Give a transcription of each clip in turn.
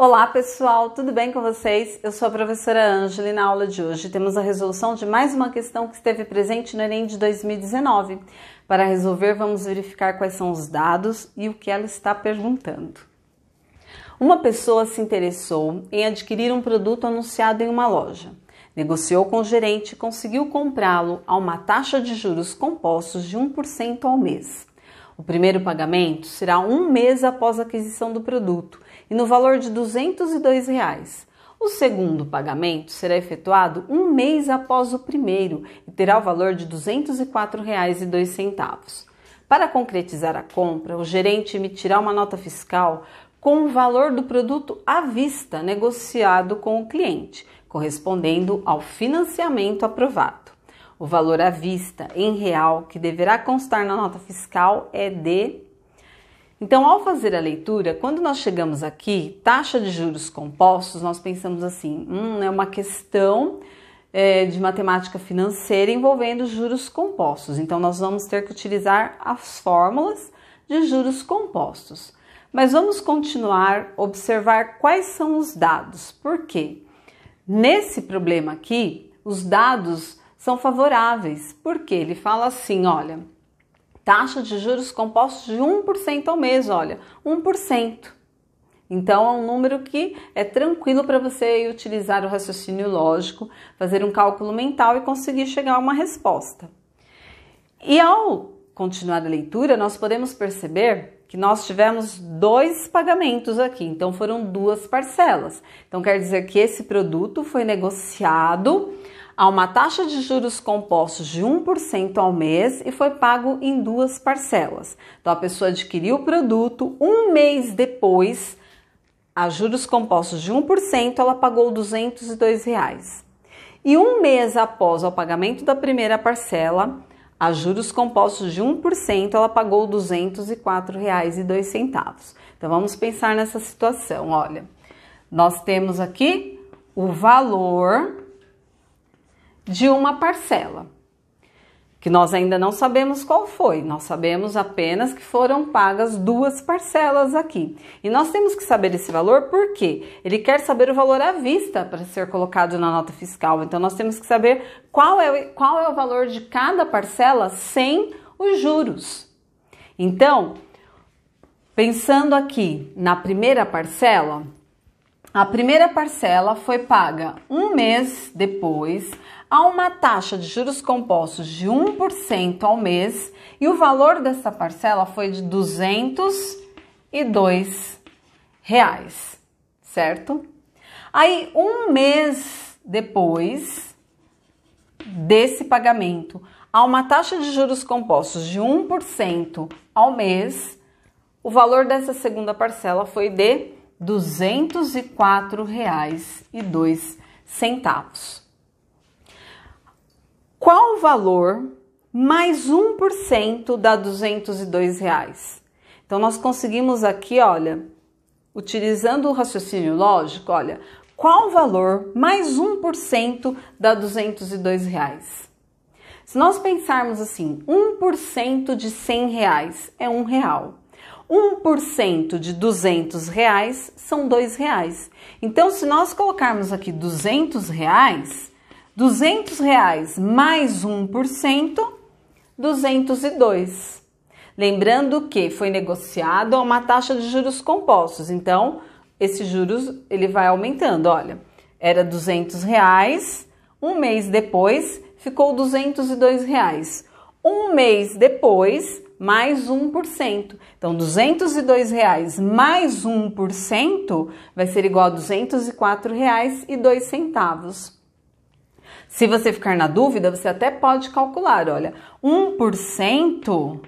Olá pessoal, tudo bem com vocês? Eu sou a professora Ângela e na aula de hoje temos a resolução de mais uma questão que esteve presente no Enem de 2019. Para resolver, vamos verificar quais são os dados e o que ela está perguntando. Uma pessoa se interessou em adquirir um produto anunciado em uma loja. Negociou com o gerente e conseguiu comprá-lo a uma taxa de juros compostos de 1% ao mês. O primeiro pagamento será um mês após a aquisição do produto e no valor de 202 reais. O segundo pagamento será efetuado um mês após o primeiro e terá o valor de R$ 204,02. Para concretizar a compra, o gerente emitirá uma nota fiscal com o valor do produto à vista negociado com o cliente, correspondendo ao financiamento aprovado. O valor à vista em real que deverá constar na nota fiscal é de. Então, ao fazer a leitura, quando nós chegamos aqui, taxa de juros compostos, nós pensamos assim: hum, é uma questão é, de matemática financeira envolvendo juros compostos. Então, nós vamos ter que utilizar as fórmulas de juros compostos. Mas vamos continuar observar quais são os dados. Por quê? Nesse problema aqui, os dados são favoráveis, porque ele fala assim: olha, taxa de juros compostos de 1% ao mês, olha, 1%. Então é um número que é tranquilo para você utilizar o raciocínio lógico, fazer um cálculo mental e conseguir chegar a uma resposta. E ao continuar a leitura, nós podemos perceber que nós tivemos dois pagamentos aqui, então foram duas parcelas. Então quer dizer que esse produto foi negociado a uma taxa de juros compostos de 1% ao mês e foi pago em duas parcelas. Então a pessoa adquiriu o produto, um mês depois, a juros compostos de 1%, ela pagou 202 reais. E um mês após o pagamento da primeira parcela, a juros compostos de 1%, ela pagou R$ 204,02. Então vamos pensar nessa situação, olha. Nós temos aqui o valor de uma parcela, que nós ainda não sabemos qual foi, nós sabemos apenas que foram pagas duas parcelas aqui. E nós temos que saber esse valor porque ele quer saber o valor à vista para ser colocado na nota fiscal. Então nós temos que saber qual é, qual é o valor de cada parcela sem os juros. Então, pensando aqui na primeira parcela, a primeira parcela foi paga um mês depois a uma taxa de juros compostos de 1% ao mês e o valor dessa parcela foi de 202 reais, certo? Aí, um mês depois desse pagamento, a uma taxa de juros compostos de 1% ao mês, o valor dessa segunda parcela foi de R$ 204,02 qual o valor mais 1% dá 202 reais? Então, nós conseguimos aqui, olha, utilizando o raciocínio lógico, olha, qual o valor mais 1% dá 202 reais? Se nós pensarmos assim, 1% de 100 reais é um real. 1% de 200 reais são dois reais. Então, se nós colocarmos aqui 200 reais, 200 reais mais 1%, 202. Lembrando que foi negociado a uma taxa de juros compostos, então esse juros ele vai aumentando. Olha, era 200 reais, um mês depois ficou 202 reais. Um mês depois, mais 1%. Então, 202 reais mais 1% vai ser igual a 204 reais e dois centavos. Se você ficar na dúvida, você até pode calcular, olha, 1%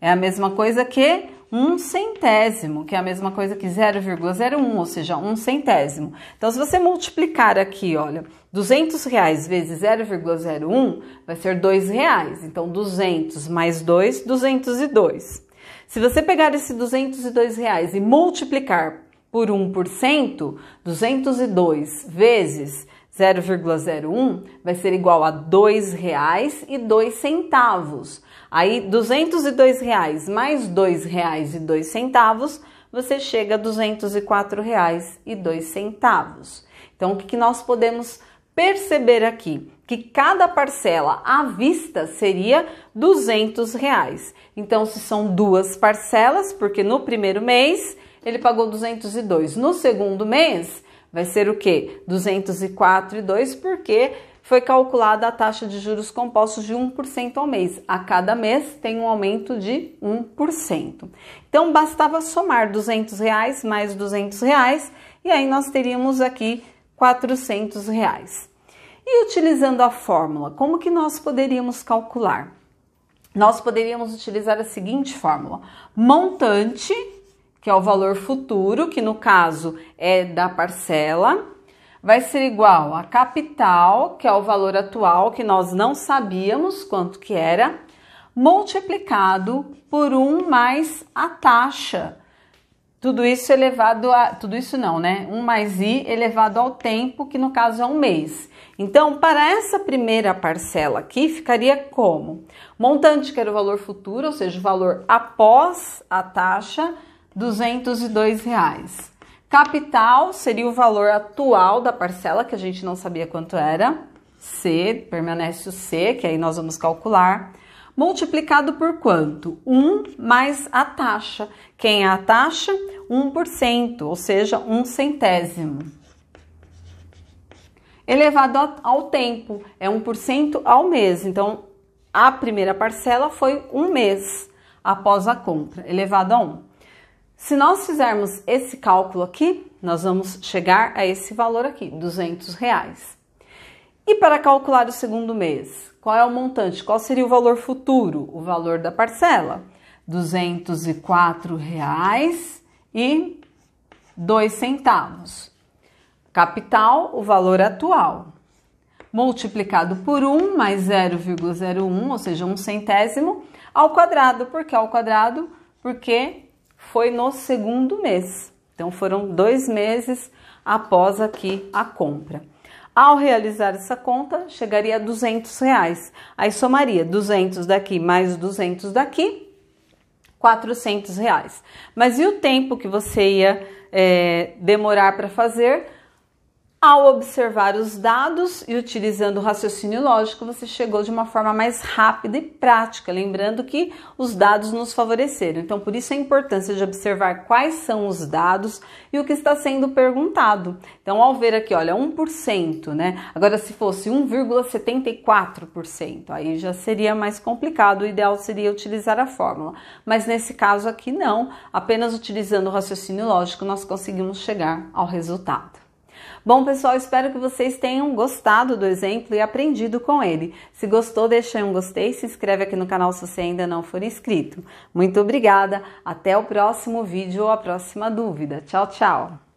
é a mesma coisa que um centésimo, que é a mesma coisa que 0,01, ou seja, um centésimo. Então, se você multiplicar aqui, olha, 200 reais vezes 0,01 vai ser 2 reais. Então, 200 mais 2, 202. Se você pegar esse 202 reais e multiplicar por 1%, 202 vezes 0,01 vai ser igual a R$ 2,02. Aí, 202 reais mais R$ 2,02 você chega a R$ 204,02. Então, o que, que nós podemos perceber aqui? Que cada parcela à vista seria 200 reais. Então, se são duas parcelas, porque no primeiro mês ele pagou 202, no segundo mês vai ser o quê? 204,2 porque foi calculada a taxa de juros compostos de 1% ao mês. A cada mês tem um aumento de 1%. Então bastava somar 200 reais mais 200 reais e aí nós teríamos aqui 400 reais. E utilizando a fórmula, como que nós poderíamos calcular? Nós poderíamos utilizar a seguinte fórmula: montante, que é o valor futuro, que no caso é da parcela, vai ser igual a capital, que é o valor atual que nós não sabíamos quanto que era, multiplicado por 1 mais a taxa. Tudo isso elevado a. Tudo isso não, né? 1 mais i elevado ao tempo, que no caso é um mês. Então, para essa primeira parcela aqui, ficaria como? Montante, que era o valor futuro, ou seja, o valor após a taxa, 202. Reais. Capital seria o valor atual da parcela, que a gente não sabia quanto era. C, permanece o C, que aí nós vamos calcular. Multiplicado por quanto? 1 mais a taxa. Quem é a taxa? 1%, ou seja, um centésimo. Elevado ao tempo, é 1% ao mês. Então, a primeira parcela foi um mês após a compra, elevado a 1. Se nós fizermos esse cálculo aqui, nós vamos chegar a esse valor aqui, 200 reais. E para calcular o segundo mês, qual é o montante? Qual seria o valor futuro? O valor da parcela? R$ 204,02 centavos. Capital, o valor atual. Multiplicado por 1 mais 0,01, ou seja, um centésimo, ao quadrado. Por que ao quadrado? Porque foi no segundo mês. Então foram dois meses após aqui a compra. Ao realizar essa conta, chegaria a 200 reais. Aí somaria 200 daqui mais 200 daqui, 400 reais. Mas e o tempo que você ia é, demorar para fazer? Ao observar os dados e utilizando o raciocínio lógico, você chegou de uma forma mais rápida e prática, lembrando que os dados nos favoreceram. Então, por isso a importância de observar quais são os dados e o que está sendo perguntado. Então, ao ver aqui, olha, 1%, né? Agora, se fosse 1,74%, aí já seria mais complicado. O ideal seria utilizar a fórmula. Mas nesse caso aqui, não. Apenas utilizando o raciocínio lógico, nós conseguimos chegar ao resultado. Bom, pessoal, espero que vocês tenham gostado do exemplo e aprendido com ele. Se gostou, deixa um gostei, se inscreve aqui no canal se você ainda não for inscrito. Muito obrigada, até o próximo vídeo ou a próxima dúvida. Tchau, tchau!